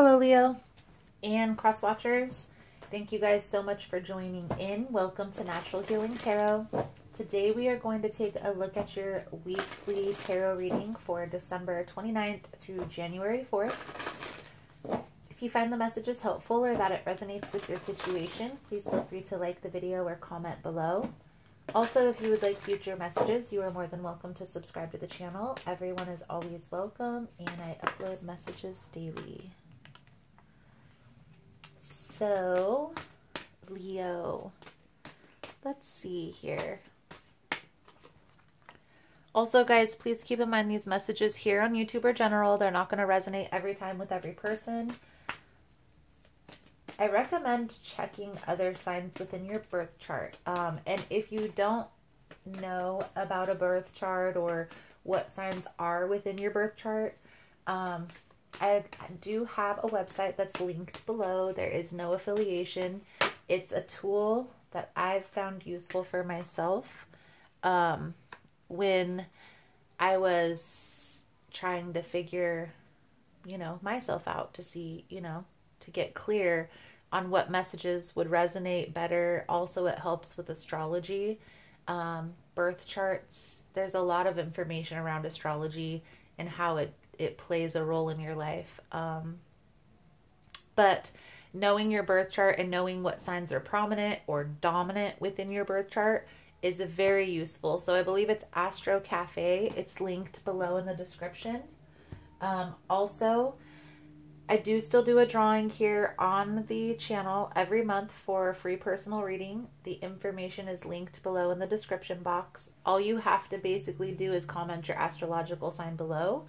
Hello, Leo and cross watchers. Thank you guys so much for joining in. Welcome to Natural Healing Tarot. Today we are going to take a look at your weekly tarot reading for December 29th through January 4th. If you find the messages helpful or that it resonates with your situation, please feel free to like the video or comment below. Also, if you would like future messages, you are more than welcome to subscribe to the channel. Everyone is always welcome, and I upload messages daily. So, Leo, let's see here. Also, guys, please keep in mind these messages here on YouTube are general. They're not going to resonate every time with every person. I recommend checking other signs within your birth chart. Um, and if you don't know about a birth chart or what signs are within your birth chart, um, I do have a website that's linked below. There is no affiliation. It's a tool that I've found useful for myself um, when I was trying to figure, you know, myself out to see, you know, to get clear on what messages would resonate better. Also, it helps with astrology, um, birth charts. There's a lot of information around astrology and how it, it plays a role in your life. Um, but knowing your birth chart and knowing what signs are prominent or dominant within your birth chart is very useful. So I believe it's Astro Cafe. It's linked below in the description. Um, also, I do still do a drawing here on the channel every month for a free personal reading. The information is linked below in the description box. All you have to basically do is comment your astrological sign below,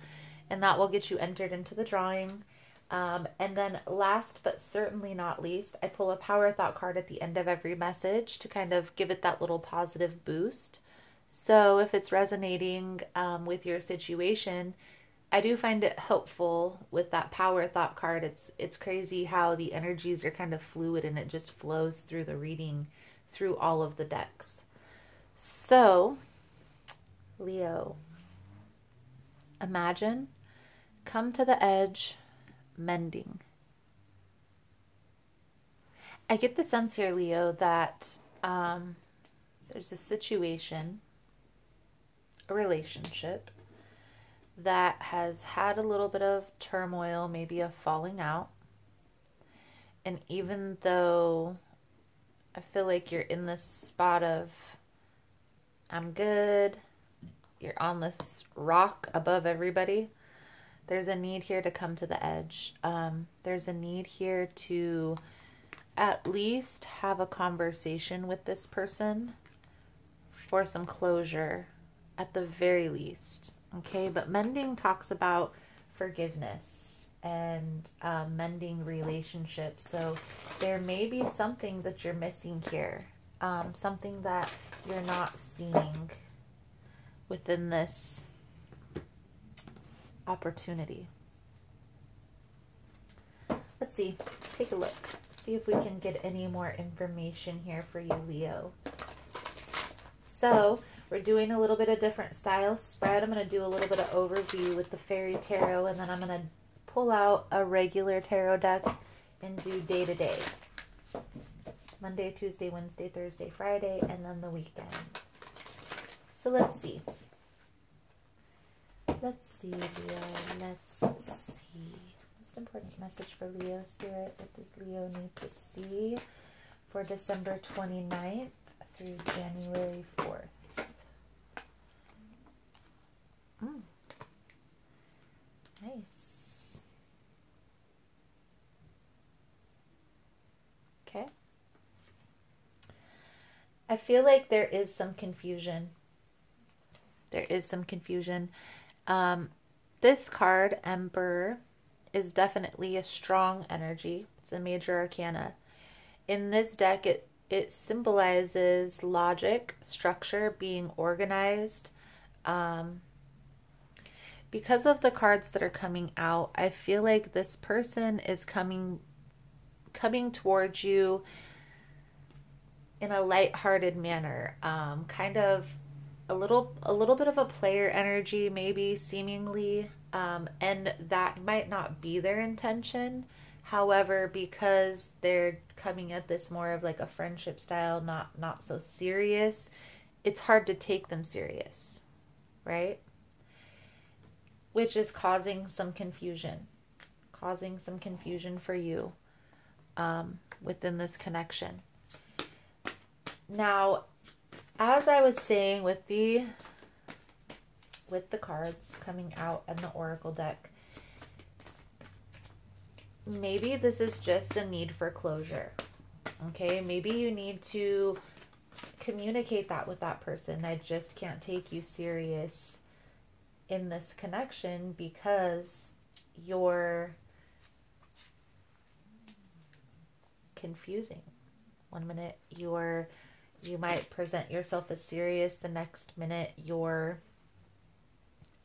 and that will get you entered into the drawing. Um, and then last but certainly not least, I pull a power thought card at the end of every message to kind of give it that little positive boost. So if it's resonating um, with your situation, I do find it helpful with that power thought card. It's it's crazy how the energies are kind of fluid and it just flows through the reading through all of the decks. So, Leo, imagine come to the edge mending. I get the sense here, Leo, that um, there's a situation, a relationship that has had a little bit of turmoil, maybe a falling out. And even though I feel like you're in this spot of, I'm good, you're on this rock above everybody, there's a need here to come to the edge. Um, there's a need here to at least have a conversation with this person for some closure, at the very least. Okay, but mending talks about forgiveness and um, mending relationships. So there may be something that you're missing here, um, something that you're not seeing within this opportunity. Let's see. Let's take a look. See if we can get any more information here for you, Leo. So, we're doing a little bit of different style spread. I'm going to do a little bit of overview with the fairy tarot, and then I'm going to pull out a regular tarot deck and do day to day. Monday, Tuesday, Wednesday, Thursday, Friday, and then the weekend. So let's see. Let's see, Leo. Let's see. Most important message for Leo Spirit. What does Leo need to see for December 29th through January 4th? Mm. Nice. Okay. I feel like there is some confusion. There is some confusion. Um, this card, Emperor, is definitely a strong energy. It's a major arcana. In this deck, it, it symbolizes logic, structure, being organized, um, because of the cards that are coming out, I feel like this person is coming coming towards you in a light-hearted manner. Um, kind of a little a little bit of a player energy, maybe seemingly Um, and that might not be their intention. However, because they're coming at this more of like a friendship style, not not so serious, it's hard to take them serious, right? Which is causing some confusion, causing some confusion for you um, within this connection. Now, as I was saying with the with the cards coming out in the oracle deck, maybe this is just a need for closure. Okay, maybe you need to communicate that with that person. I just can't take you serious in this connection because you're confusing. One minute you're you might present yourself as serious, the next minute you're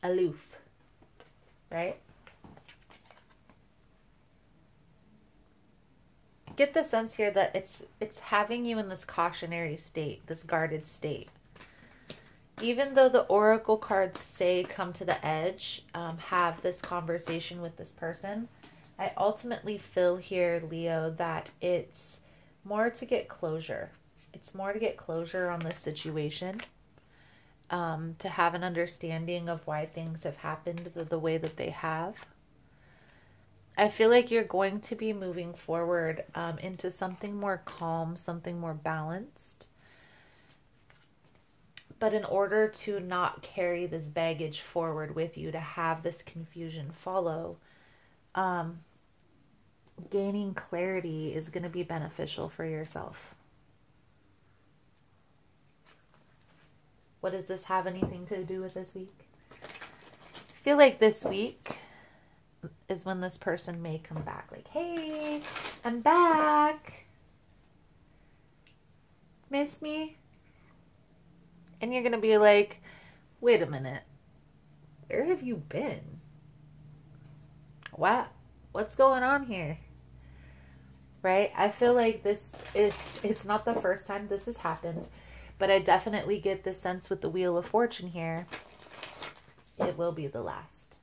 aloof. Right? get the sense here that it's it's having you in this cautionary state, this guarded state. Even though the oracle cards say come to the edge, um, have this conversation with this person, I ultimately feel here, Leo, that it's more to get closure. It's more to get closure on this situation, um, to have an understanding of why things have happened the, the way that they have. I feel like you're going to be moving forward um, into something more calm, something more balanced. But in order to not carry this baggage forward with you, to have this confusion follow, um, gaining clarity is going to be beneficial for yourself. What does this have anything to do with this week? I feel like this week is when this person may come back. Like, hey, I'm back. Miss me? And you're going to be like, wait a minute. Where have you been? What? What's going on here? Right? I feel like this is, it's not the first time this has happened, but I definitely get the sense with the Wheel of Fortune here. It will be the last.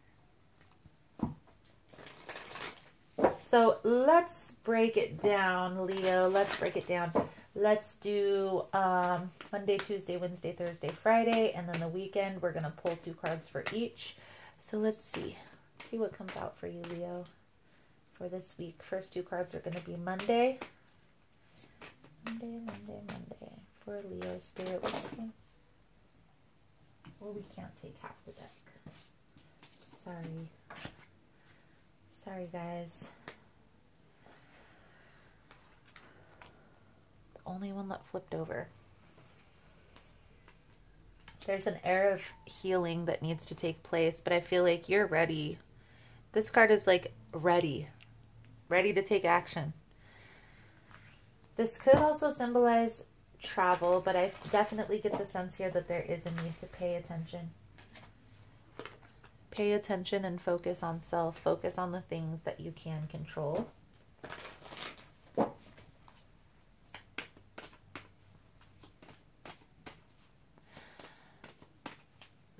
So let's break it down, Leo. Let's break it down. Let's do um, Monday, Tuesday, Wednesday, Thursday, Friday, and then the weekend. We're going to pull two cards for each. So let's see. Let's see what comes out for you, Leo, for this week. First two cards are going to be Monday. Monday, Monday, Monday. For Leo Spirit, Well, we can't take half the deck. Sorry. Sorry, guys. The only one that flipped over. There's an air of healing that needs to take place, but I feel like you're ready. This card is like ready, ready to take action. This could also symbolize travel, but I definitely get the sense here that there is a need to pay attention. Pay attention and focus on self. Focus on the things that you can control.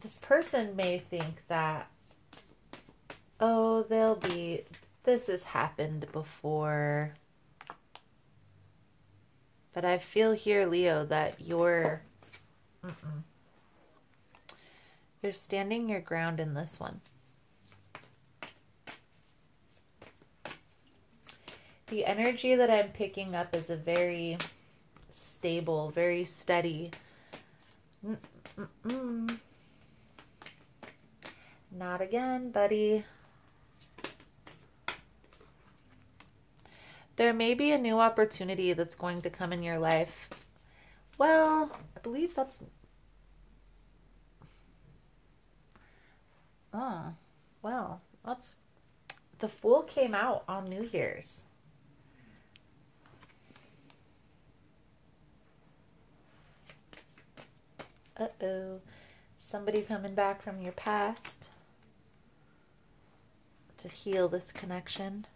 This person may think that, oh, they'll be, this has happened before. But I feel here, Leo, that you're, mm -mm. you're standing your ground in this one. The energy that I'm picking up is a very stable, very steady. Mm not again, buddy. There may be a new opportunity that's going to come in your life. Well, I believe that's... Oh, well, that's... The Fool came out on New Year's. Uh-oh. Somebody coming back from your past to heal this connection.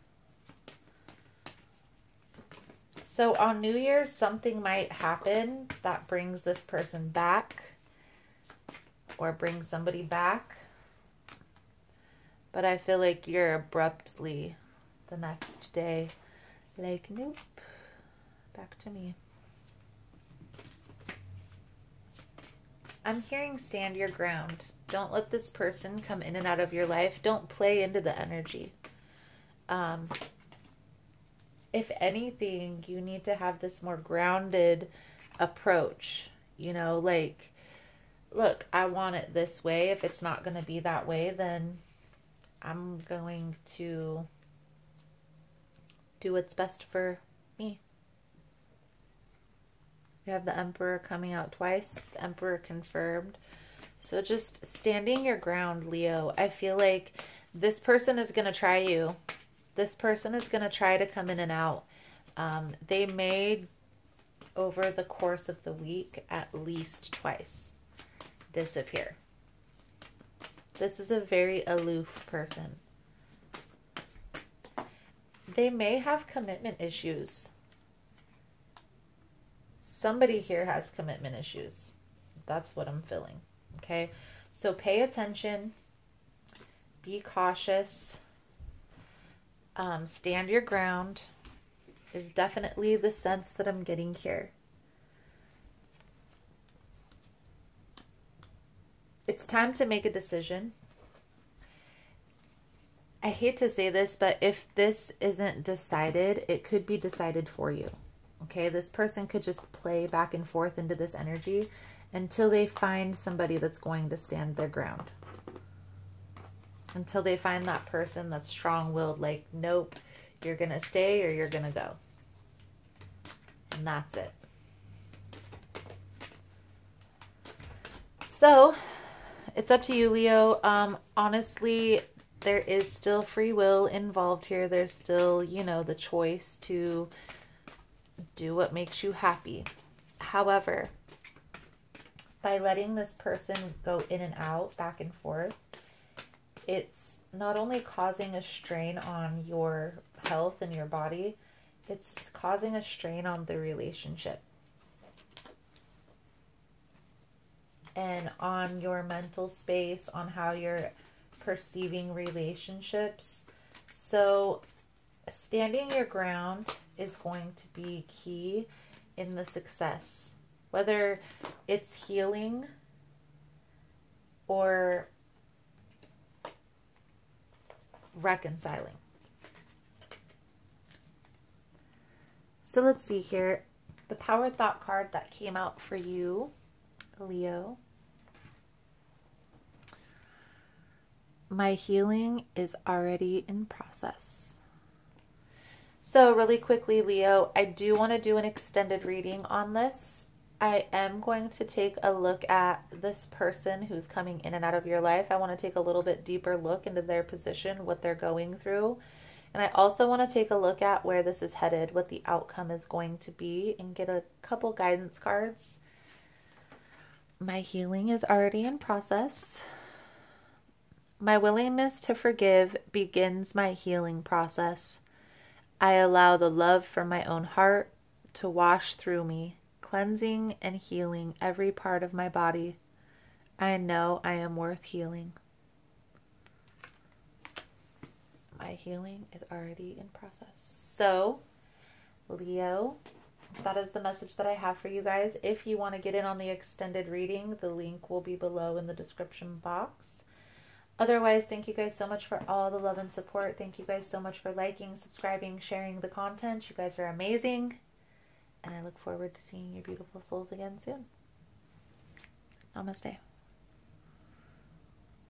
So on New Year's, something might happen that brings this person back or brings somebody back. But I feel like you're abruptly the next day like, nope, back to me. I'm hearing stand your ground. Don't let this person come in and out of your life. Don't play into the energy. Um, if anything, you need to have this more grounded approach. You know, like, look, I want it this way. If it's not going to be that way, then I'm going to do what's best for me. We have the Emperor coming out twice, the Emperor confirmed. So just standing your ground, Leo. I feel like this person is going to try you. This person is going to try to come in and out. Um, they may, over the course of the week, at least twice disappear. This is a very aloof person. They may have commitment issues. Somebody here has commitment issues. That's what I'm feeling. Okay. So pay attention, be cautious, um, stand your ground is definitely the sense that I'm getting here. It's time to make a decision. I hate to say this, but if this isn't decided, it could be decided for you. Okay, this person could just play back and forth into this energy until they find somebody that's going to stand their ground. Until they find that person that's strong willed, like, nope, you're going to stay or you're going to go. And that's it. So, it's up to you, Leo. Um, honestly, there is still free will involved here. There's still, you know, the choice to do what makes you happy. However, by letting this person go in and out, back and forth, it's not only causing a strain on your health and your body, it's causing a strain on the relationship. And on your mental space, on how you're perceiving relationships. So, standing your ground is going to be key in the success, whether it's healing or reconciling. So let's see here. The power thought card that came out for you, Leo, my healing is already in process. So, really quickly, Leo, I do want to do an extended reading on this. I am going to take a look at this person who's coming in and out of your life. I want to take a little bit deeper look into their position, what they're going through. And I also want to take a look at where this is headed, what the outcome is going to be, and get a couple guidance cards. My healing is already in process. My willingness to forgive begins my healing process. I allow the love from my own heart to wash through me, cleansing and healing every part of my body. I know I am worth healing. My healing is already in process. So, Leo, that is the message that I have for you guys. If you want to get in on the extended reading, the link will be below in the description box. Otherwise, thank you guys so much for all the love and support. Thank you guys so much for liking, subscribing, sharing the content. You guys are amazing. And I look forward to seeing your beautiful souls again soon. Namaste.